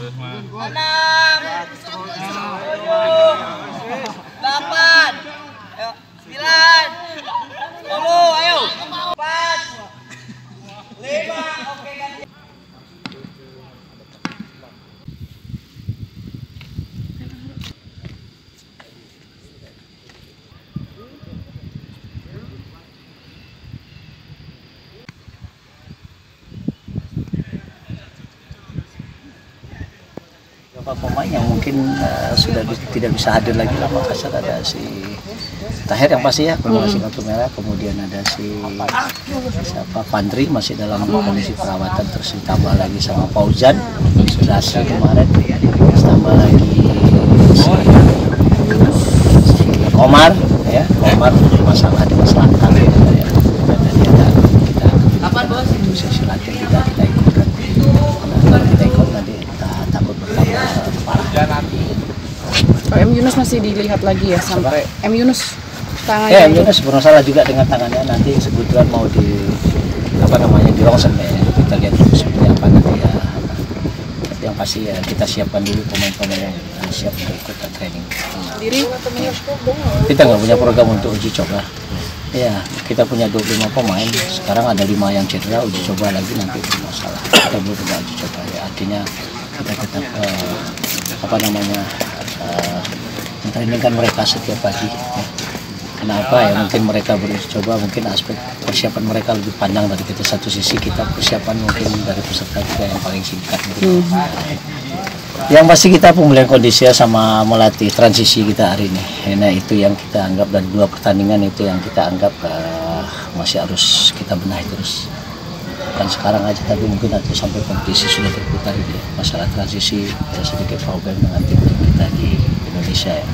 enam, tujuh, beberapa pemain yang mungkin eh, sudah di- tidak bisa hadir lagi lah. Makassar ada si Tahir yang pasti ya masih kartu merah. Kemudian ada si siapa Pandri masih dalam kondisi perawatan terus ditambah lagi sama Fauzan. Sudah asli kemarin. Terus tambah lagi si, si Komar ya. Komar masalah ada masalah ya. Dan tadi ada kita Kapan bos? untuk sesi latihan kita kita ikutkan Karena kalau kita ikut nanti kita takut bertambah parah Oh, M Yunus masih dilihat lagi ya sampai M Yunus tangannya. ya itu. Yunus bermasalah juga dengan tangannya. Nanti kebetulan mau di apa namanya di rongsen ya. Kita lihat dulu seperti apa nanti ya. Tapi yang pasti ya kita siapkan dulu pemain-pemain yang siap untuk ikut training. Sendiri? Kita nggak punya program untuk uji coba. Ya kita punya 25 pemain. Sekarang ada lima yang cedera uji coba lagi nanti bermasalah kita belum uji coba ya. Artinya kita tetap eh, apa namanya uh, mentrainingkan mereka setiap pagi ya. Kenapa ya mungkin mereka coba mungkin aspek persiapan mereka lebih panjang dari kita satu sisi kita persiapan mungkin dari peserta kita yang paling singkat gitu. Yang pasti kita pemulihan kondisi ya sama melatih transisi kita hari ini. Nah itu yang kita anggap dari dua pertandingan itu yang kita anggap eh, masih harus kita benahi terus. Bukan sekarang aja tapi mungkin nanti sampai kompetisi sudah terputar gitu ya. Masalah transisi ada sedikit problem dengan tim kita di Indonesia ya.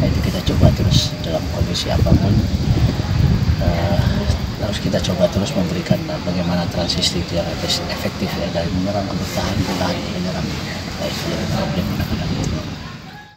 Nah itu kita coba terus dalam kondisi apa pun. eh, harus kita coba terus memberikan eh, bagaimana transisi yang efektif ya dari menyerang ke bertahan bertahan ke menyerang nah, itu problem kadang-kadang